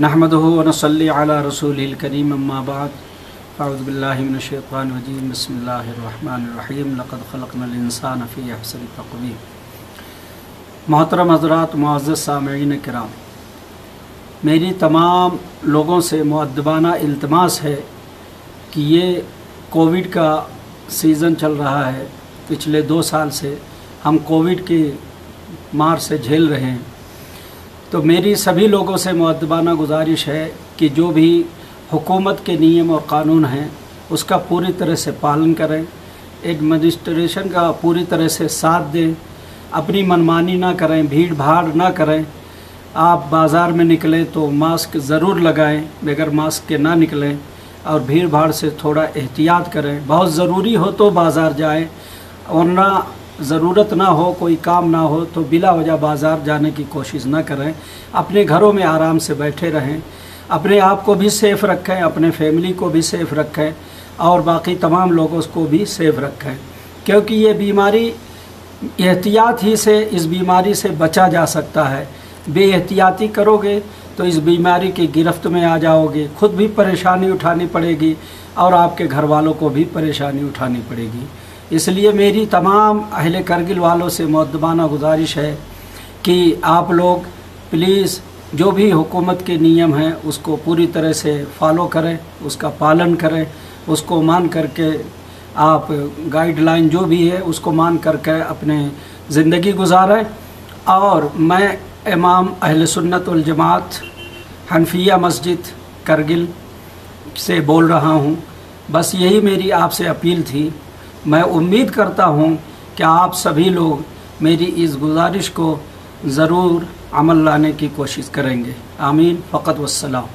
नहमद वनसल रसूल करीम अम्माबाद फ़ाउज़बिल्लिनशैतानरजीम बसमीम लक़द ख़लक़नल फ़ी अहसन तक़वीम मोहतरम हज़रात मुआज़ सामीन कराम मेरी तमाम लोगों से मुद्दबाना इल्तमास है कि ये कोविड का सीज़न चल रहा है पिछले दो साल से हम कोविड की मार से झेल रहे हैं तो मेरी सभी लोगों से मुद्दबाना गुजारिश है कि जो भी हुकूमत के नियम और कानून हैं, उसका पूरी तरह से पालन करें। एडमिनिस्ट्रेशन का पूरी तरह से साथ दें। अपनी मनमानी ना करें भीड़ भाड़ ना करें। आप बाज़ार में निकलें तो मास्क ज़रूर लगाएँ, बगैर मास्क के ना निकलें और भीड़ भाड़ से थोड़ा एहतियात करें। बहुत ज़रूरी हो तो बाज़ार जाएँ वरना ज़रूरत ना हो, कोई काम ना हो तो बिला वजह बाज़ार जाने की कोशिश ना करें। अपने घरों में आराम से बैठे रहें। अपने आप को भी सेफ़ रखें, अपने फैमिली को भी सेफ़ रखें और बाकी तमाम लोगों को भी सेफ़ रखें। क्योंकि ये बीमारी एहतियात ही से, इस बीमारी से बचा जा सकता है। बेहतियाती करोगे तो इस बीमारी की गिरफ्त में आ जाओगे। खुद भी परेशानी उठानी पड़ेगी और आपके घर वालों को भी परेशानी उठानी पड़ेगी। इसलिए मेरी तमाम अहल करगिल वालों से मदबाना गुजारिश है कि आप लोग प्लीज़ जो भी हुकूमत के नियम हैं, उसको पूरी तरह से फॉलो करें, उसका पालन करें, उसको मान करके आप गाइडलाइन जो भी है, उसको मान करके अपने ज़िंदगी गुजारें। और मैं इमाम अहल सुन्नत जमात हनफिया मस्जिद करगिल से बोल रहा हूँ। बस यही मेरी आपसे अपील थी। मैं उम्मीद करता हूँ कि आप सभी लोग मेरी इस गुजारिश को ज़रूर अमल लाने की कोशिश करेंगे। आमीन। फ़कत वसलाम